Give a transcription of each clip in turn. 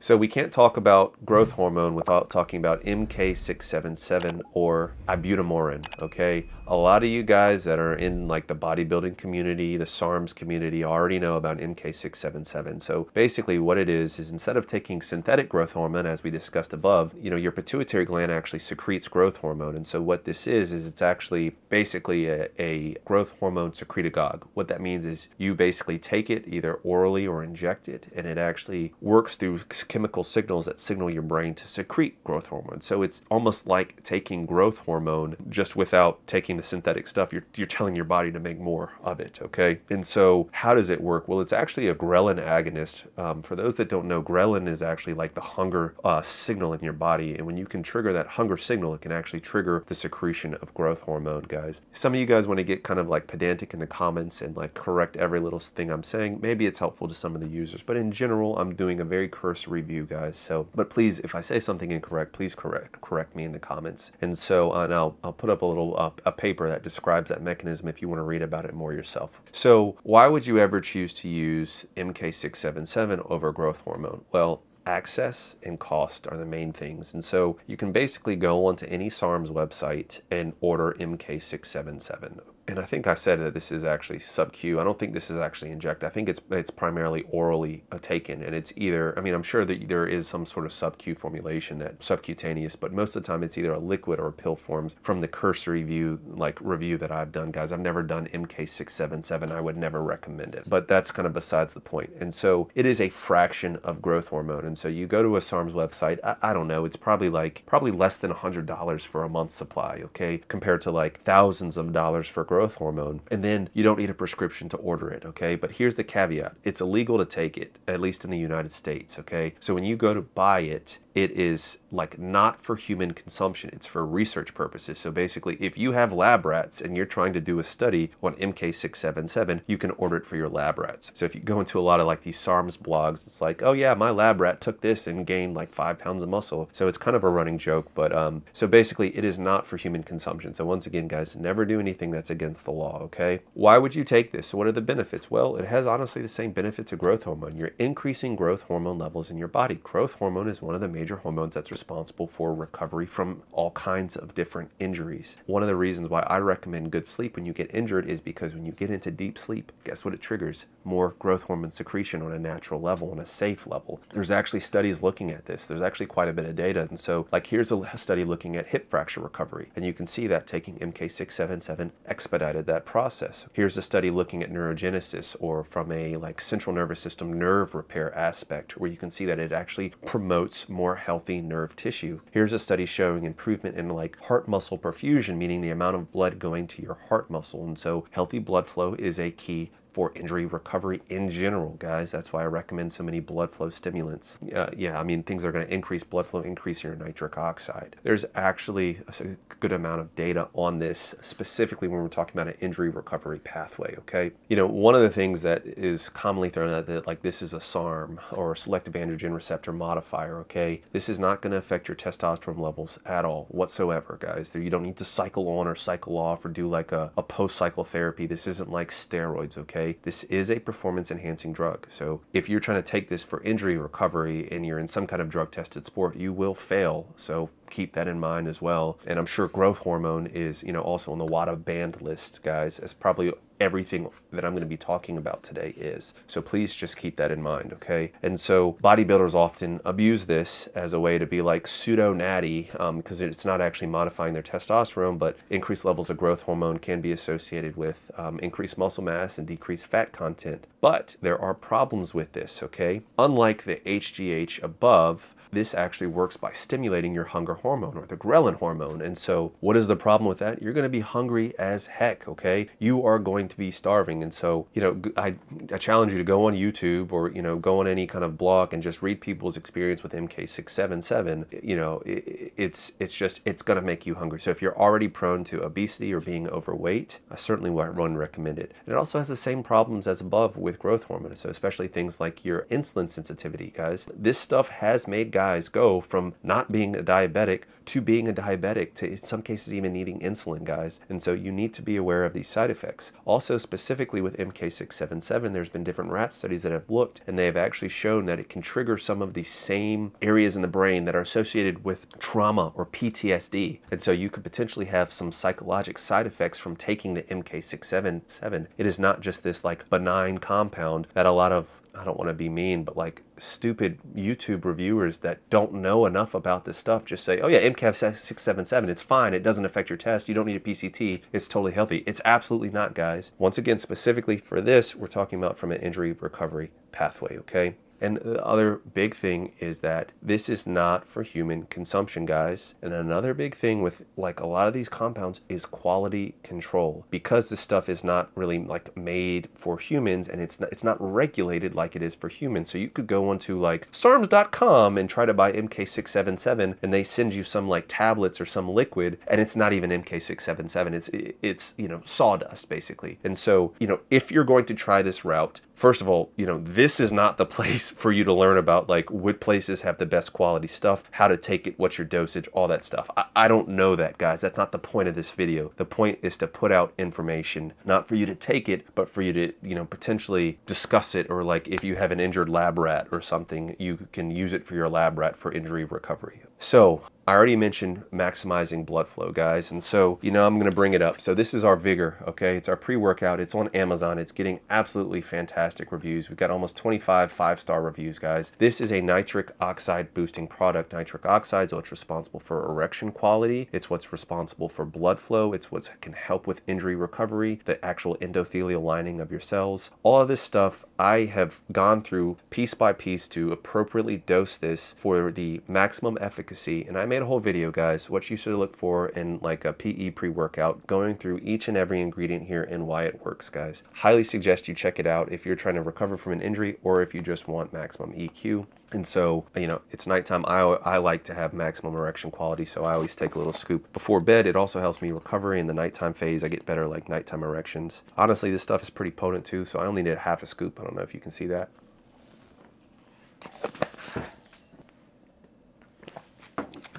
So we can't talk about growth hormone without talking about MK677 or ibutamoren, okay? A lot of you guys that are in like the bodybuilding community, the SARMs community already know about MK677. So basically what it is, is instead of taking synthetic growth hormone, as we discussed above, you know, your pituitary gland actually secretes growth hormone. And so what this is, is it's actually basically a, a growth hormone secretagogue. What that means is you basically take it either orally or inject it, and it actually works through chemical signals that signal your brain to secrete growth hormone. So it's almost like taking growth hormone just without taking the synthetic stuff. You're, you're telling your body to make more of it, okay? And so how does it work? Well, it's actually a ghrelin agonist. Um, for those that don't know, ghrelin is actually like the hunger uh, signal in your body. And when you can trigger that hunger signal, it can actually trigger the secretion of growth hormone, guys. Some of you guys want to get kind of like pedantic in the comments and like correct every little thing I'm saying. Maybe it's helpful to some of the users, but in general, I'm doing a very cursory review, guys. So, but please, if I say something incorrect, please correct correct me in the comments. And so, uh, and I'll, I'll put up a little uh, a paper that describes that mechanism if you want to read about it more yourself. So, why would you ever choose to use MK677 over growth hormone? Well, access and cost are the main things. And so you can basically go onto any SARM's website and order MK677 and I think I said that this is actually sub-Q. I don't think this is actually injected. I think it's it's primarily orally uh, taken, and it's either. I mean, I'm sure that there is some sort of sub-Q formulation that subcutaneous, but most of the time it's either a liquid or a pill forms. From the cursory view, like review that I've done, guys, I've never done MK677. I would never recommend it, but that's kind of besides the point. And so it is a fraction of growth hormone, and so you go to a SARM's website. I, I don't know. It's probably like probably less than a hundred dollars for a month supply. Okay, compared to like thousands of dollars for growth growth hormone, and then you don't need a prescription to order it, okay? But here's the caveat it's illegal to take it, at least in the United States, okay? So when you go to buy it, it is like not for human consumption it's for research purposes. So basically if you have lab rats and you're trying to do a study on mk677 you can order it for your lab rats. So if you go into a lot of like these sarms blogs it's like oh yeah my lab rat took this and gained like five pounds of muscle. So it's kind of a running joke but um so basically it is not for human consumption. So once again guys never do anything that's against the law okay? Why would you take this? What are the benefits? Well it has honestly the same benefits of growth hormone. You're increasing growth hormone levels in your body. Growth hormone is one of the major hormones that's responsible for recovery from all kinds of different injuries. One of the reasons why I recommend good sleep when you get injured is because when you get into deep sleep, guess what it triggers? More growth hormone secretion on a natural level, on a safe level. There's actually studies looking at this. There's actually quite a bit of data. And so, like, here's a study looking at hip fracture recovery. And you can see that taking MK677 expedited that process. Here's a study looking at neurogenesis or from a like central nervous system nerve repair aspect where you can see that it actually promotes more healthy nerve tissue. Here's a study showing improvement in like heart muscle perfusion, meaning the amount of blood going to your heart muscle. And so healthy blood flow is a key for injury recovery in general, guys. That's why I recommend so many blood flow stimulants. Uh, yeah, I mean, things are going to increase blood flow, increase your nitric oxide. There's actually a good amount of data on this, specifically when we're talking about an injury recovery pathway, okay? You know, one of the things that is commonly thrown out that, like, this is a SARM or a selective androgen receptor modifier, okay? This is not going to affect your testosterone levels at all whatsoever, guys. You don't need to cycle on or cycle off or do like a, a post-cycle therapy. This isn't like steroids, okay? This is a performance enhancing drug. So if you're trying to take this for injury recovery and you're in some kind of drug tested sport, you will fail. So keep that in mind as well. And I'm sure growth hormone is, you know, also on the WADA banned list, guys. It's probably everything that I'm going to be talking about today is. So please just keep that in mind, okay? And so bodybuilders often abuse this as a way to be like pseudo natty because um, it's not actually modifying their testosterone, but increased levels of growth hormone can be associated with um, increased muscle mass and decreased fat content. But there are problems with this, okay? Unlike the HGH above, this actually works by stimulating your hunger hormone or the ghrelin hormone. And so what is the problem with that? You're going to be hungry as heck, okay? You are going to be starving. And so, you know, I, I challenge you to go on YouTube or, you know, go on any kind of blog and just read people's experience with MK677. You know, it, it's, it's just, it's going to make you hungry. So if you're already prone to obesity or being overweight, I certainly wouldn't recommend it. And it also has the same problems as above with growth hormone. So especially things like your insulin sensitivity, guys. This stuff has made guys go from not being a diabetic to being a diabetic to in some cases even needing insulin, guys. And so you need to be aware of these side effects. Also, specifically with MK677, there's been different rat studies that have looked and they have actually shown that it can trigger some of the same areas in the brain that are associated with trauma or PTSD. And so you could potentially have some psychologic side effects from taking the MK677. It is not just this like benign compound that a lot of I don't want to be mean, but like stupid YouTube reviewers that don't know enough about this stuff just say, oh yeah, MK677, it's fine. It doesn't affect your test. You don't need a PCT. It's totally healthy. It's absolutely not, guys. Once again, specifically for this, we're talking about from an injury recovery pathway, okay? And the other big thing is that this is not for human consumption, guys. And another big thing with like a lot of these compounds is quality control because this stuff is not really like made for humans and it's not, it's not regulated like it is for humans. So you could go onto like SARMS.com and try to buy MK677 and they send you some like tablets or some liquid and it's not even MK677. It's it's you know sawdust basically. And so, you know, if you're going to try this route, first of all, you know, this is not the place for you to learn about like what places have the best quality stuff, how to take it, what's your dosage, all that stuff. I, I, don't know that, guys. That's not the point of this video. The point is to put out information, not for you to take it, but for you to, you know, potentially discuss it or like if you have an injured lab rat or something, you can use it for your lab rat for injury recovery. So I already mentioned maximizing blood flow, guys, and so, you know, I'm going to bring it up. So this is our Vigor, okay? It's our pre-workout. It's on Amazon. It's getting absolutely fantastic reviews. We've got almost 25 five-star reviews, guys. This is a nitric oxide boosting product. Nitric oxide is what's responsible for erection quality. It's what's responsible for blood flow. It's what can help with injury recovery, the actual endothelial lining of your cells. All of this stuff I have gone through piece by piece to appropriately dose this for the maximum efficacy, and I made a whole video, guys, what you should look for in like a PE pre-workout, going through each and every ingredient here and why it works, guys. Highly suggest you check it out if you're trying to recover from an injury or if you just want maximum EQ. And so, you know, it's nighttime. I, I like to have maximum erection quality, so I always take a little scoop before bed. It also helps me recovery in the nighttime phase. I get better like nighttime erections. Honestly, this stuff is pretty potent too, so I only need half a scoop. I don't know if you can see that.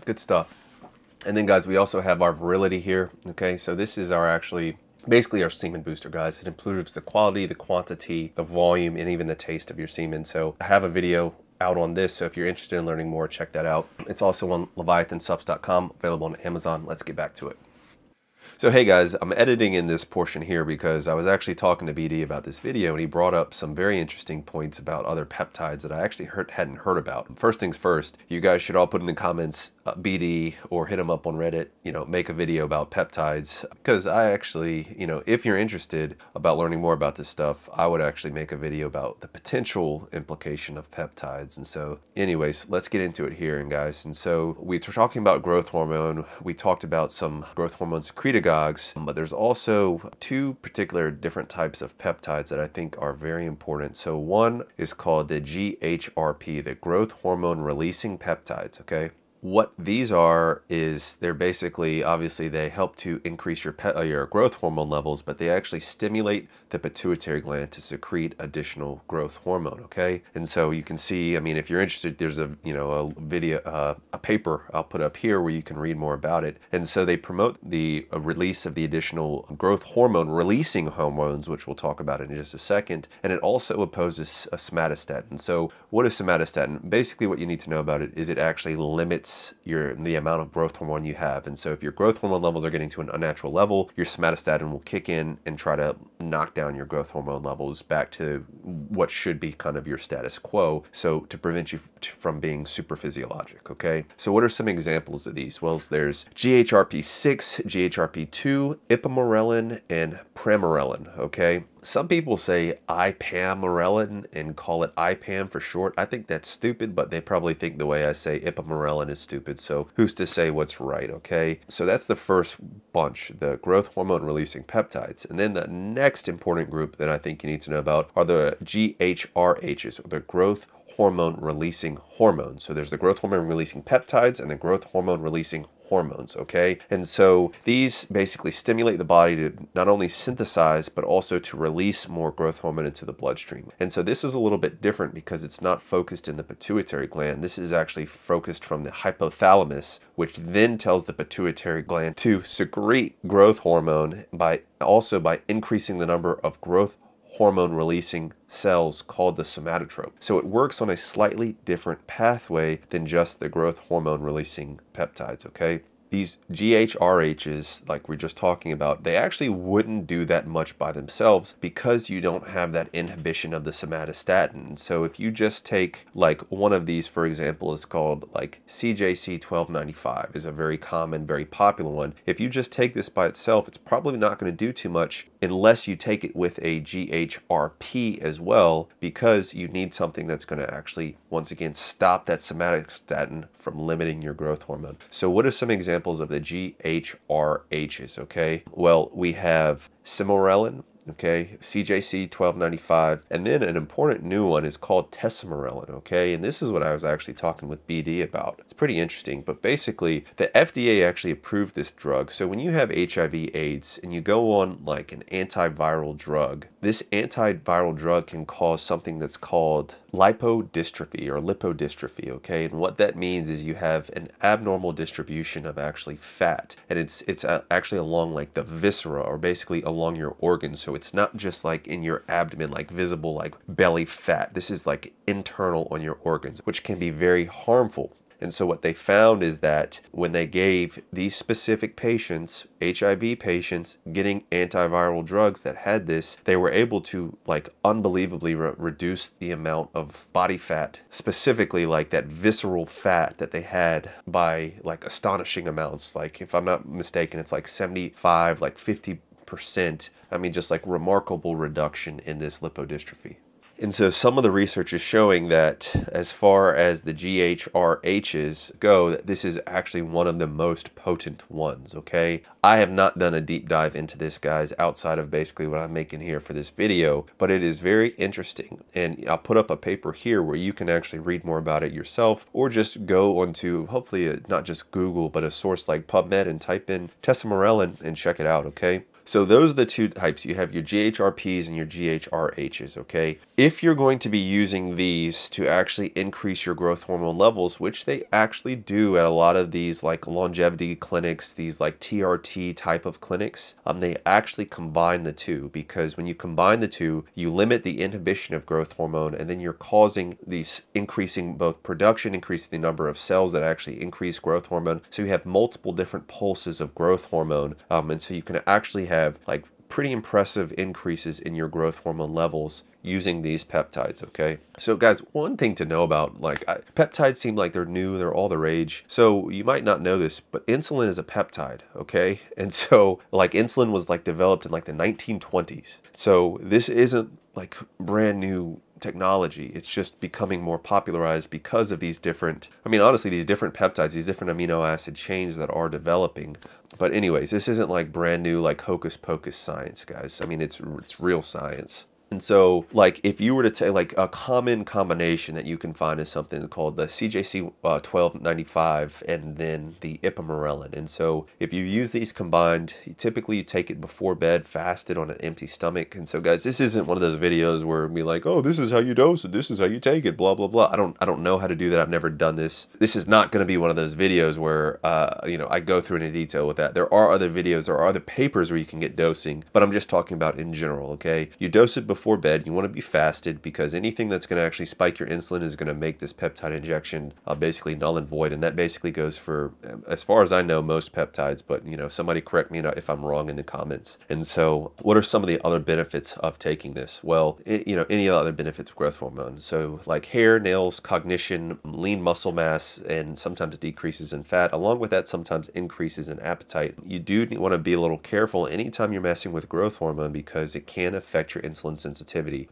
Good stuff. And then guys, we also have our virility here. Okay, so this is our actually basically our semen booster guys. It improves the quality, the quantity, the volume, and even the taste of your semen. So I have a video out on this. So if you're interested in learning more, check that out. It's also on leviathansupps.com, available on Amazon. Let's get back to it. So hey guys, I'm editing in this portion here because I was actually talking to BD about this video and he brought up some very interesting points about other peptides that I actually heard, hadn't heard about. First things first, you guys should all put in the comments BD or hit him up on Reddit, you know, make a video about peptides because I actually, you know, if you're interested about learning more about this stuff, I would actually make a video about the potential implication of peptides. And so anyways, let's get into it here and guys. And so we were talking about growth hormone. We talked about some growth hormone secretagogues but there's also two particular different types of peptides that I think are very important. So one is called the GHRP, the growth hormone releasing peptides, okay? What these are is they're basically obviously they help to increase your uh, your growth hormone levels but they actually stimulate the pituitary gland to secrete additional growth hormone okay? And so you can see i mean if you're interested there's a you know a video uh, a paper i'll put up here where you can read more about it. And so they promote the uh, release of the additional growth hormone releasing hormones which we'll talk about in just a second and it also opposes somatostatin. So what is somatostatin? Basically what you need to know about it is it actually limits your the amount of growth hormone you have. And so if your growth hormone levels are getting to an unnatural level, your somatostatin will kick in and try to knock down your growth hormone levels back to what should be kind of your status quo. So to prevent you from being super physiologic, okay? So what are some examples of these? Well, there's GHRP6, GHRP2, ipamorelin, and pramorelin, okay? Some people say ipamorelin and call it IPAM for short. I think that's stupid, but they probably think the way I say ipamorelin is stupid. So who's to say what's right, okay? So that's the first bunch, the growth hormone releasing peptides. And then the next important group that I think you need to know about are the GHRHs, or the growth hormone releasing hormones. So there's the growth hormone releasing peptides and the growth hormone releasing hormones, okay? And so these basically stimulate the body to not only synthesize, but also to release more growth hormone into the bloodstream. And so this is a little bit different because it's not focused in the pituitary gland. This is actually focused from the hypothalamus, which then tells the pituitary gland to secrete growth hormone by also by increasing the number of growth hormone releasing cells called the somatotrope. So it works on a slightly different pathway than just the growth hormone releasing peptides, okay? these GHRHs, like we're just talking about, they actually wouldn't do that much by themselves because you don't have that inhibition of the somatostatin. So if you just take like one of these, for example, is called like CJC 1295 is a very common, very popular one. If you just take this by itself, it's probably not going to do too much unless you take it with a GHRP as well, because you need something that's going to actually, once again, stop that somatostatin from limiting your growth hormone. So what are some examples of the GHRHs, okay? Well, we have Sermorelin, okay, CJC 1295, and then an important new one is called Tesamorelin, okay, and this is what I was actually talking with BD about. It's pretty interesting, but basically the FDA actually approved this drug. So when you have HIV AIDS and you go on like an antiviral drug, this antiviral drug can cause something that's called lipodystrophy or lipodystrophy, okay? And what that means is you have an abnormal distribution of actually fat, and it's it's uh, actually along like the viscera or basically along your organs. So it's not just like in your abdomen, like visible like belly fat. This is like internal on your organs, which can be very harmful and so what they found is that when they gave these specific patients, HIV patients, getting antiviral drugs that had this, they were able to like unbelievably re reduce the amount of body fat, specifically like that visceral fat that they had by like astonishing amounts. Like if I'm not mistaken, it's like 75, like 50 percent. I mean, just like remarkable reduction in this lipodystrophy. And so some of the research is showing that as far as the GHRHs go, that this is actually one of the most potent ones, okay? I have not done a deep dive into this, guys, outside of basically what I'm making here for this video, but it is very interesting. And I'll put up a paper here where you can actually read more about it yourself, or just go onto, hopefully, a, not just Google, but a source like PubMed and type in tesamorelin and check it out, okay? So those are the two types. You have your GHRPs and your GHRHs, okay? If you're going to be using these to actually increase your growth hormone levels, which they actually do at a lot of these like longevity clinics, these like TRT type of clinics, um, they actually combine the two because when you combine the two, you limit the inhibition of growth hormone and then you're causing these increasing both production, increasing the number of cells that actually increase growth hormone. So you have multiple different pulses of growth hormone um, and so you can actually have have like pretty impressive increases in your growth hormone levels using these peptides, okay? So guys, one thing to know about, like I, peptides seem like they're new, they're all the rage. So you might not know this, but insulin is a peptide, okay? And so like insulin was like developed in like the 1920s. So this isn't like brand new technology. It's just becoming more popularized because of these different, I mean, honestly, these different peptides, these different amino acid chains that are developing. But anyways, this isn't like brand new, like hocus pocus science, guys. I mean, it's, it's real science. And so, like, if you were to take like a common combination that you can find is something called the CJC uh, 1295 and then the ipamorelin. And so, if you use these combined, typically you take it before bed, fasted on an empty stomach. And so, guys, this isn't one of those videos where be like, oh, this is how you dose it, this is how you take it, blah blah blah. I don't, I don't know how to do that. I've never done this. This is not going to be one of those videos where, uh, you know, I go through any detail with that. There are other videos, there are other papers where you can get dosing, but I'm just talking about in general. Okay, you dose it before before bed. You want to be fasted because anything that's going to actually spike your insulin is going to make this peptide injection uh, basically null and void. And that basically goes for, as far as I know, most peptides. But, you know, somebody correct me if I'm wrong in the comments. And so, what are some of the other benefits of taking this? Well, it, you know, any other benefits of growth hormone. So, like hair, nails, cognition, lean muscle mass, and sometimes decreases in fat. Along with that, sometimes increases in appetite. You do want to be a little careful anytime you're messing with growth hormone because it can affect your insulin sensitivity.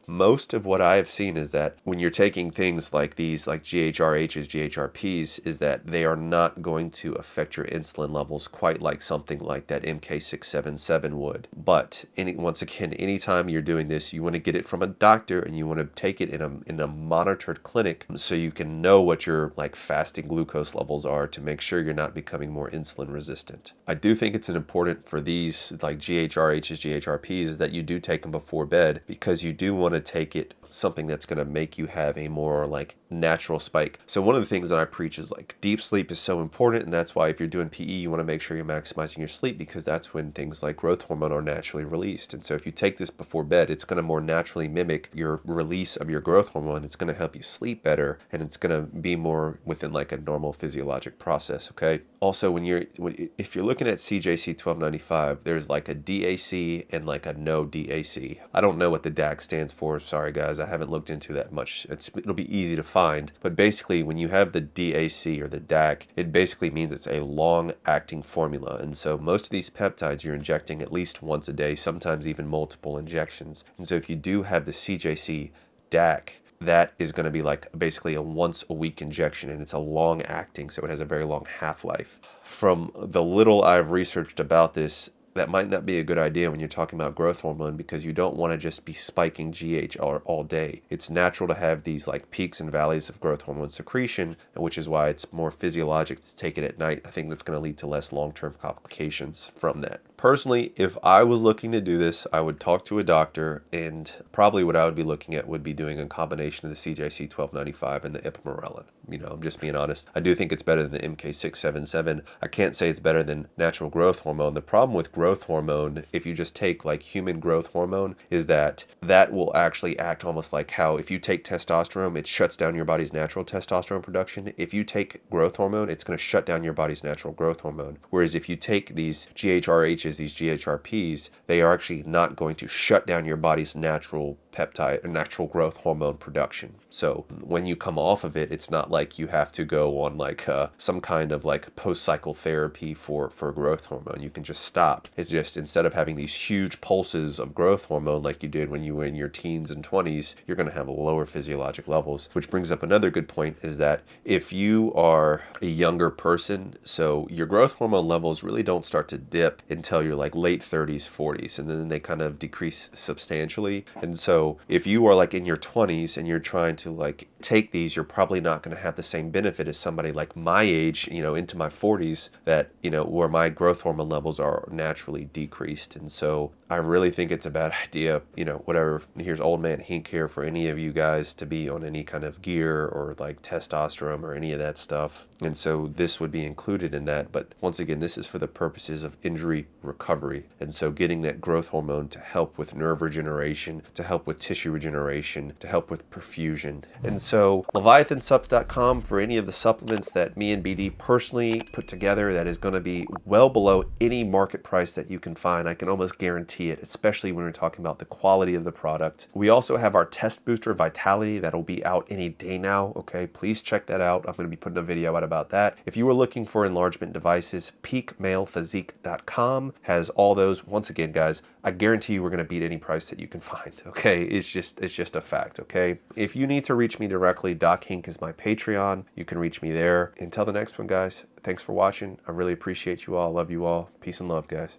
Most of what I have seen is that when you're taking things like these, like GHRHs, GHRPs, is that they are not going to affect your insulin levels quite like something like that MK677 would. But any, once again, anytime you're doing this, you want to get it from a doctor and you want to take it in a, in a monitored clinic so you can know what your like fasting glucose levels are to make sure you're not becoming more insulin resistant. I do think it's important for these like GHRHs, GHRPs is that you do take them before bed because you do want to take it something that's going to make you have a more like natural spike. So one of the things that I preach is like deep sleep is so important and that's why if you're doing PE you want to make sure you're maximizing your sleep because that's when things like growth hormone are naturally released. And so if you take this before bed, it's going to more naturally mimic your release of your growth hormone. It's going to help you sleep better and it's going to be more within like a normal physiologic process, okay? Also, when you're when, if you're looking at CJC 1295, there's like a DAC and like a no DAC. I don't know what the DAC stands for. Sorry guys, haven't looked into that much. It's it'll be easy to find, but basically when you have the DAC or the DAC, it basically means it's a long-acting formula. And so most of these peptides you're injecting at least once a day, sometimes even multiple injections. And so if you do have the CJC DAC, that is going to be like basically a once a week injection and it's a long acting so it has a very long half-life from the little i've researched about this that might not be a good idea when you're talking about growth hormone because you don't want to just be spiking GH all, all day. It's natural to have these like peaks and valleys of growth hormone secretion, which is why it's more physiologic to take it at night. I think that's going to lead to less long-term complications from that. Personally, if I was looking to do this, I would talk to a doctor and probably what I would be looking at would be doing a combination of the CJC 1295 and the ipamorelin. You know, I'm just being honest. I do think it's better than the MK677. I can't say it's better than natural growth hormone. The problem with growth hormone, if you just take like human growth hormone, is that that will actually act almost like how if you take testosterone, it shuts down your body's natural testosterone production. If you take growth hormone, it's going to shut down your body's natural growth hormone. Whereas if you take these GHRH these GHRPs, they are actually not going to shut down your body's natural peptide or natural growth hormone production. So when you come off of it, it's not like you have to go on like uh, some kind of like post-cycle therapy for, for growth hormone. You can just stop. It's just instead of having these huge pulses of growth hormone like you did when you were in your teens and 20s, you're going to have lower physiologic levels, which brings up another good point is that if you are a younger person, so your growth hormone levels really don't start to dip until you're like late 30s, 40s, and then they kind of decrease substantially. And so if you are like in your 20s and you're trying to like take these, you're probably not going to have the same benefit as somebody like my age, you know, into my 40s that, you know, where my growth hormone levels are naturally decreased. And so I really think it's a bad idea, you know, whatever. Here's old man Hink here for any of you guys to be on any kind of gear or like testosterone or any of that stuff. And so this would be included in that. But once again, this is for the purposes of injury recovery. And so getting that growth hormone to help with nerve regeneration, to help with tissue regeneration, to help with perfusion. And so leviathansupps.com for any of the supplements that me and BD personally put together that is going to be well below any market price that you can find. I can almost guarantee it, especially when we're talking about the quality of the product. We also have our test booster Vitality that'll be out any day now. Okay, please check that out. I'm going to be putting a video out about that. If you were looking for enlargement devices, peakmalephysique.com has all those. Once again, guys, I guarantee you we're going to beat any price that you can find. Okay, it's just it's just a fact. Okay, if you need to reach me directly, Doc Hink is my Patreon. You can reach me there. Until the next one, guys. Thanks for watching. I really appreciate you all. Love you all. Peace and love, guys.